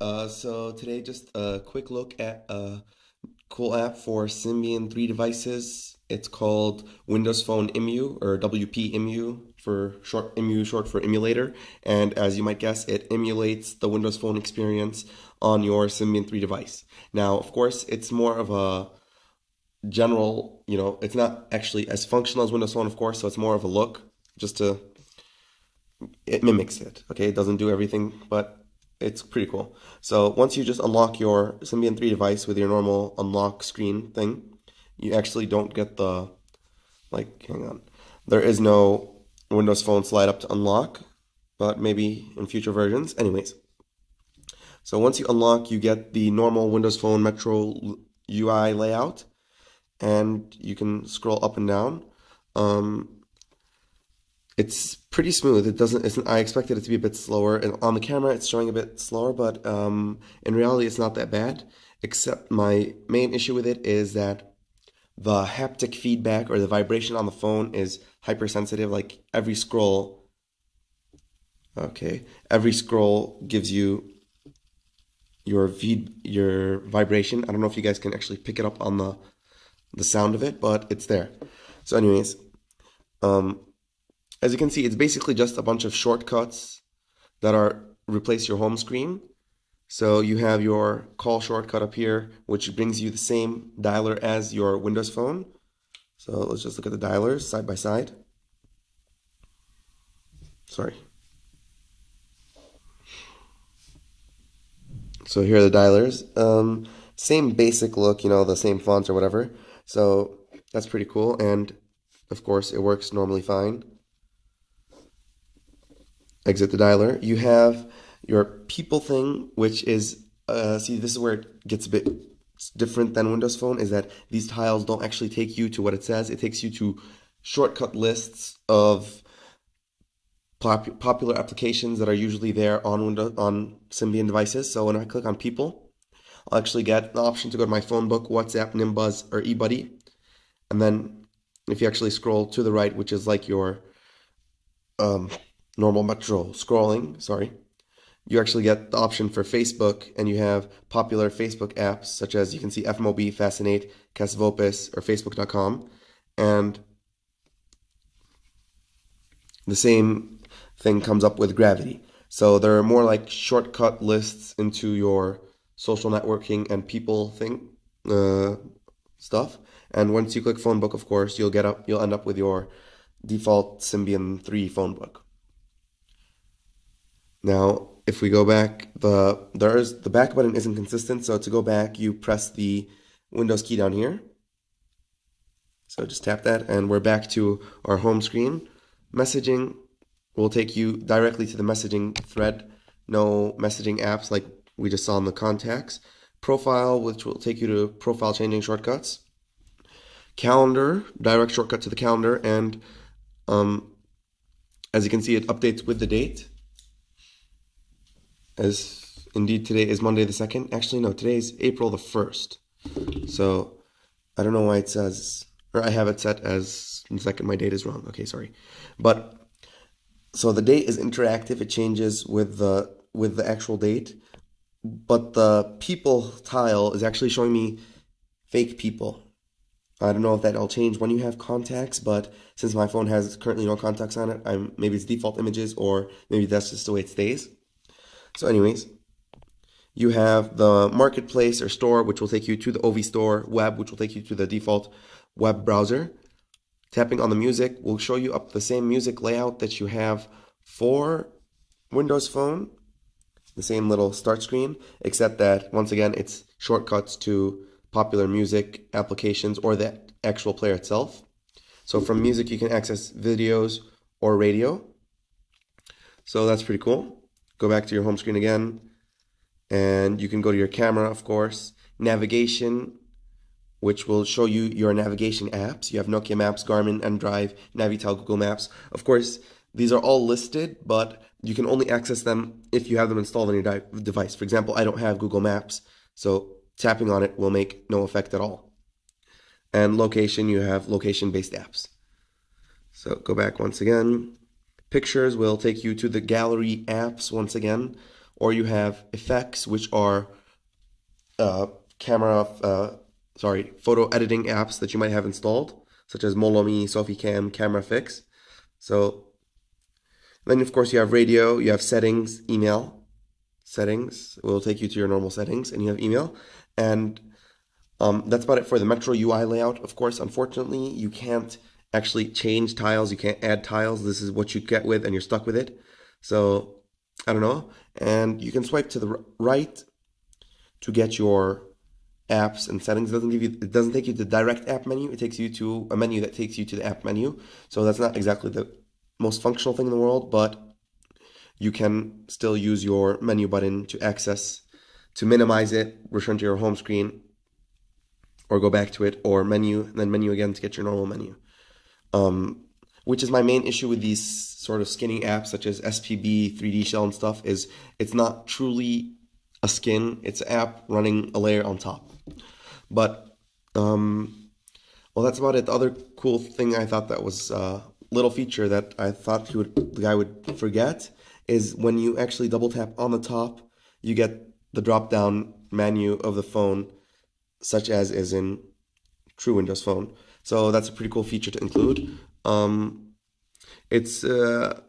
Uh, so today, just a quick look at a cool app for Symbian 3 devices. It's called Windows Phone Emu or WP EMU for short Emu short for emulator. And as you might guess, it emulates the Windows Phone experience on your Symbian 3 device. Now, of course, it's more of a general, you know, it's not actually as functional as Windows Phone, of course, so it's more of a look just to it mimics it. Okay, it doesn't do everything, but it's pretty cool. So once you just unlock your Symbian 3 device with your normal unlock screen thing, you actually don't get the, like, hang on. There is no Windows Phone slide up to unlock, but maybe in future versions. Anyways, so once you unlock, you get the normal Windows Phone Metro UI layout, and you can scroll up and down. Um, it's pretty smooth. It doesn't. It's, I expected it to be a bit slower, and on the camera it's showing a bit slower, but um, in reality it's not that bad. Except my main issue with it is that the haptic feedback or the vibration on the phone is hypersensitive. Like every scroll, okay, every scroll gives you your feed your vibration. I don't know if you guys can actually pick it up on the the sound of it, but it's there. So, anyways, um, as you can see, it's basically just a bunch of shortcuts that are replace your home screen. So you have your call shortcut up here, which brings you the same dialer as your Windows phone. So let's just look at the dialers side by side. Sorry. So here are the dialers. Um, same basic look, you know, the same fonts or whatever. So that's pretty cool. And of course, it works normally fine exit the dialer. You have your people thing, which is, uh, see, this is where it gets a bit different than Windows Phone, is that these tiles don't actually take you to what it says. It takes you to shortcut lists of pop popular applications that are usually there on Windows on Symbian devices. So when I click on people, I'll actually get the option to go to my phone book, WhatsApp, Nimbuzz, or eBuddy. And then if you actually scroll to the right, which is like your um, normal Metro scrolling, sorry, you actually get the option for Facebook and you have popular Facebook apps such as you can see FMOB, Fascinate, Casvopis, or Facebook.com. And the same thing comes up with Gravity. So there are more like shortcut lists into your social networking and people thing uh, stuff. And once you click phone book, of course, you'll get up, you'll end up with your default Symbian 3 phone book. Now, if we go back, the there is the back button isn't consistent. So to go back, you press the Windows key down here. So just tap that, and we're back to our home screen. Messaging will take you directly to the messaging thread. No messaging apps like we just saw in the contacts. Profile, which will take you to profile changing shortcuts. Calendar, direct shortcut to the calendar, and um, as you can see, it updates with the date as indeed today is Monday the 2nd. Actually, no, today is April the 1st. So I don't know why it says, or I have it set as the second. My date is wrong. Okay, sorry. But so the date is interactive. It changes with the with the actual date. But the people tile is actually showing me fake people. I don't know if that'll change when you have contacts, but since my phone has currently no contacts on it, I'm maybe it's default images or maybe that's just the way it stays. So anyways, you have the marketplace or store, which will take you to the Ovi store, web, which will take you to the default web browser. Tapping on the music will show you up the same music layout that you have for Windows Phone, the same little start screen, except that once again it's shortcuts to popular music applications or the actual player itself. So from music you can access videos or radio. So that's pretty cool go back to your home screen again. And you can go to your camera of course. Navigation which will show you your navigation apps. You have Nokia Maps Garmin nDrive Navitel Google Maps. Of course these are all listed but you can only access them if you have them installed on your device. For example I don't have Google Maps so tapping on it will make no effect at all. And location you have location based apps. So go back once again Pictures will take you to the gallery apps once again, or you have effects, which are uh, camera, uh, sorry, photo editing apps that you might have installed, such as Molomi, SofiCam, Camera Fix. So then, of course, you have radio, you have settings, email, settings will take you to your normal settings, and you have email. And um, that's about it for the Metro UI layout. Of course, unfortunately, you can't actually change tiles. You can't add tiles. This is what you get with, and you're stuck with it. So I don't know. And you can swipe to the right to get your apps and settings. It doesn't give you. It doesn't take you to the direct app menu. It takes you to a menu that takes you to the app menu. So that's not exactly the most functional thing in the world, but you can still use your menu button to access, to minimize it, return to your home screen, or go back to it, or menu, and then menu again to get your normal menu. Um, which is my main issue with these sort of skinning apps such as SPB, 3D Shell, and stuff, is it's not truly a skin, it's an app running a layer on top. But, um, well, that's about it. The other cool thing I thought that was a uh, little feature that I thought he would, the guy would forget is when you actually double tap on the top, you get the drop down menu of the phone, such as is in true Windows Phone. So that's a pretty cool feature to include. Um, it's uh,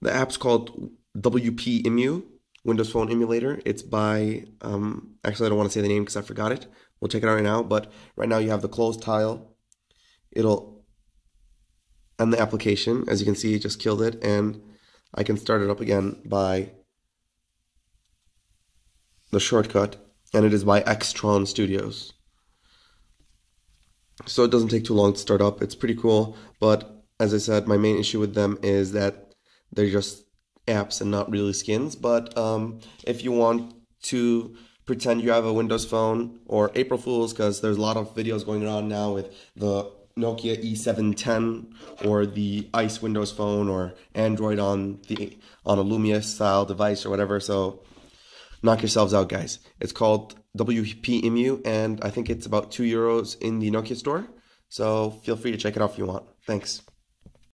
the app's called WP Emu, Windows Phone Emulator. It's by um, actually I don't want to say the name because I forgot it. We'll check it out right now. But right now you have the closed tile. It'll and the application. As you can see, just killed it, and I can start it up again by the shortcut, and it is by Xtron Studios. So it doesn't take too long to start up. It's pretty cool, but as I said, my main issue with them is that they're just apps and not really skins. But um, if you want to pretend you have a Windows phone or April Fools, because there's a lot of videos going on now with the Nokia E710 or the Ice Windows Phone or Android on the on a Lumia style device or whatever. So knock yourselves out, guys. It's called WP Emu, and I think it's about two euros in the Nokia store. So feel free to check it out if you want. Thanks.